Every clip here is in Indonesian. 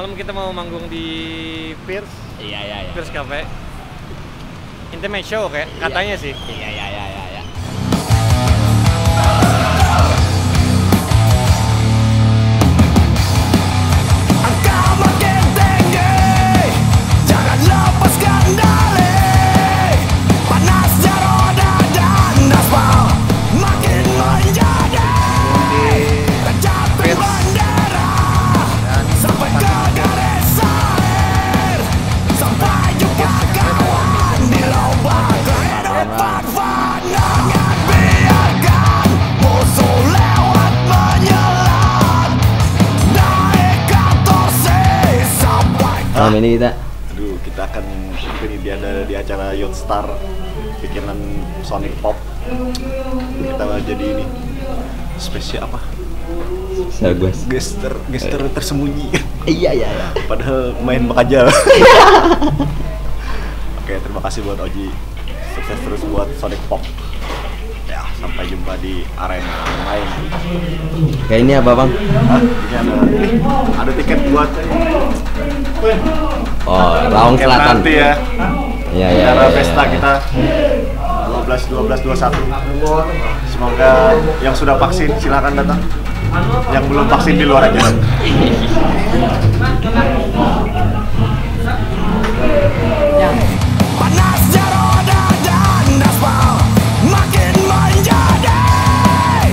malam kita mau manggung di Pierce, Iya iya iya. Pierce Cafe. Intimate show kayak Iya. katanya sih. Iya iya iya iya. iya. Angka makin tinggi Jangan lepas kendali ada Star bikinan Sonic Pop. Kita jadi ini spesial apa? Saguas. Gester gester tersembunyi. Iya iya iya. Padahal main bakajal. Oke, terima kasih buat Oji. Sukses terus buat Sonic Pop. Ya, sampai jumpa di arena main. Kayak ini apa bang? Hah? Ini ada ada tiket buat Oh, Raung Kayak Selatan. nanti ya. Iya iya. Pesta kita 12 12 21. Semoga yang sudah vaksin silahkan datang. Yang belum vaksin di luar aja. Panasnya roda dan aspal Makin menjadi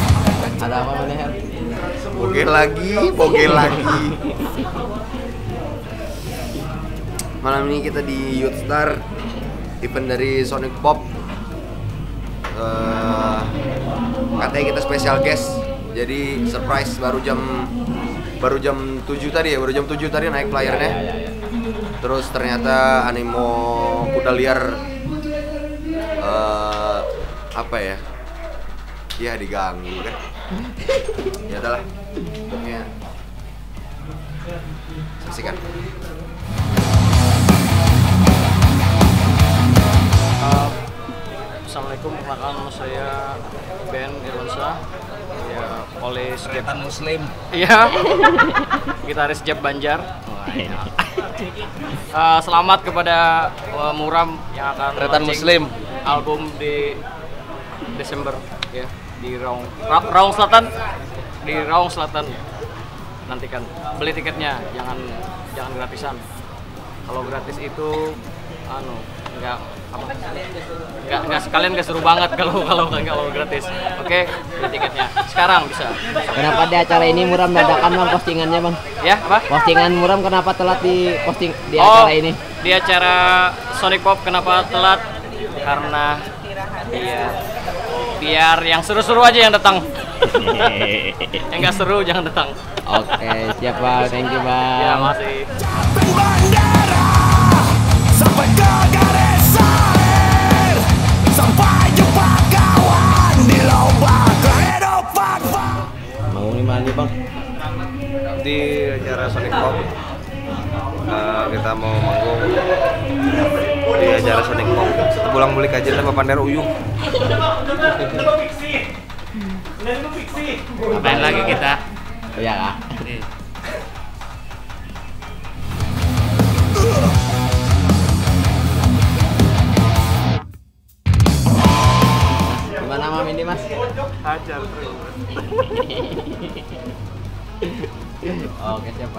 Ada apa mana Her? Boge lagi, boge lagi. Malam ini kita di Youth Star event dari Sonic Pop. Eh, katanya kita special guest. Jadi surprise baru jam baru jam 7 tadi ya, baru jam 7 tadi naik flyernya. Terus ternyata animo kuda liar eh, apa ya? Ya diganggu kan. ya. Pokoknya saksikan. Oleh Retan Muslim. Iya. Gitaris Jeb Banjar. Uh, selamat kepada uh, Muram yang akan Retan launching Muslim. album di Desember ya di Raung Ra- Raung Selatan. Di Raung Selatan. Nantikan. Beli tiketnya jangan jangan gratisan. Kalau gratis itu anu nggak apa? Nggak nggak sekalian nggak seru banget kalau kalau kalau gratis. Oke beli tiketnya. Sekarang bisa. Kenapa di acara ini Muram dadakan bang postingannya bang? ya apa? Postingan Muram kenapa telat di posting di Oh, acara ini? di acara Sonic Pop kenapa telat? Karena iya biar yang seru-seru aja yang datang. Yang nggak seru jangan datang. Oke, siap bang. Thank you bang. ya masih kita mau manggung di acara Sonic Pop pulang balik aja sama Pandero Uyuh ngapain lagi kita? Iya kah? Gimana mam ini mas? hajar terus Oke siap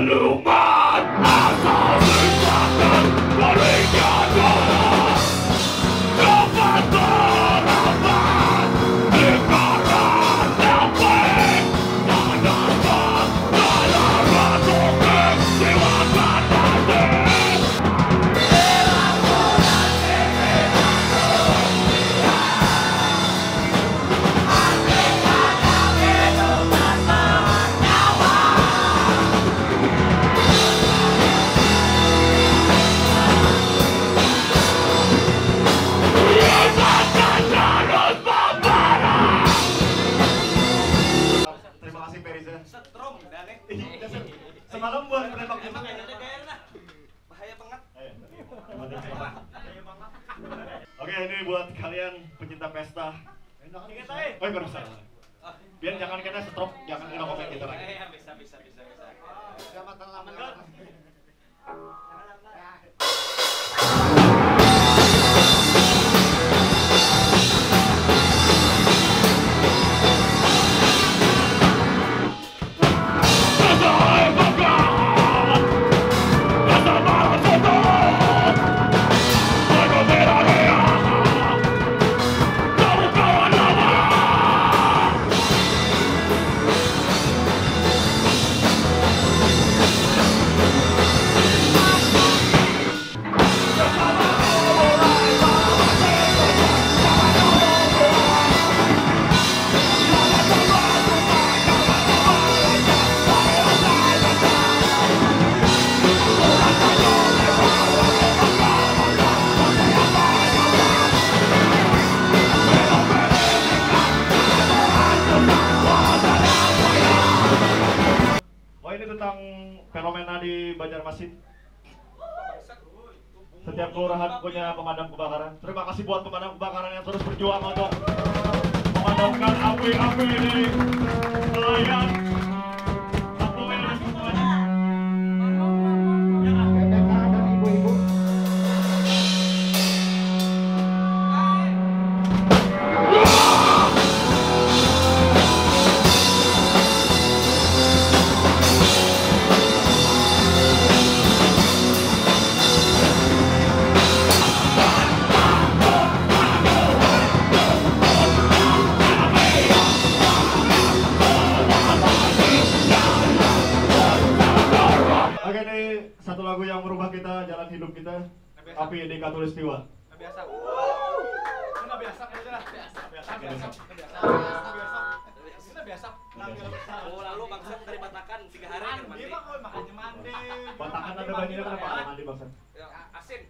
No. Oh ini tentang fenomena di Banjarmasin. Setiap kelurahan punya pemadam kebakaran. Terima kasih buat pemadam kebakaran yang terus berjuang untuk memadamkan api-api di. Oh, lalu bangsat dari Batakan tiga hari mandi. makanya mandi. Batakan ada banjir ada mandi bangsa? Asin.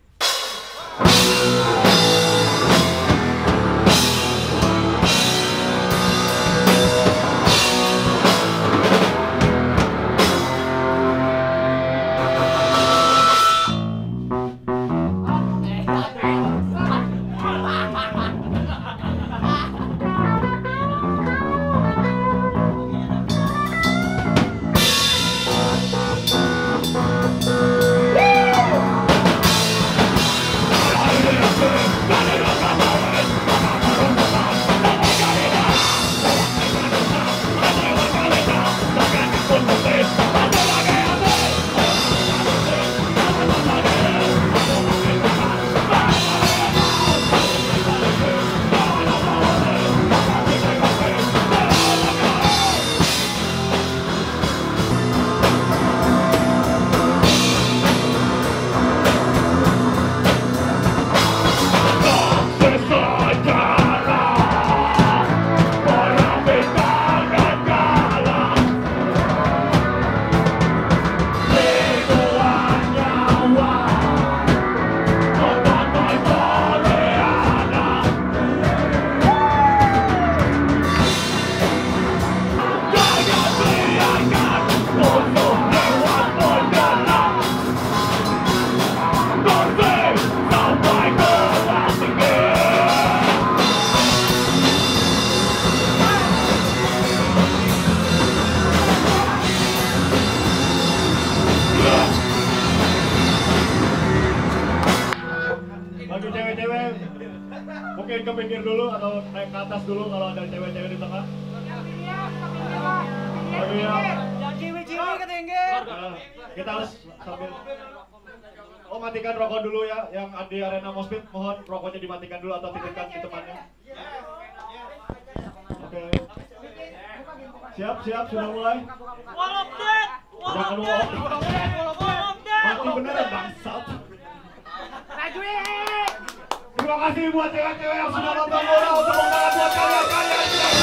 Atas dulu kalau ada cewek-cewek di tengah. Nah, kita harus sambil Oh matikan rokok dulu ya yang di arena mospit mohon rokoknya dimatikan dulu atau titipkan di temannya. Oke. Siap siap sudah mulai. Udah keluar. Mati beneran bangsat. Terima kasih buat cewek-cewek yang sudah nonton bola untuk buat kalian-kalian.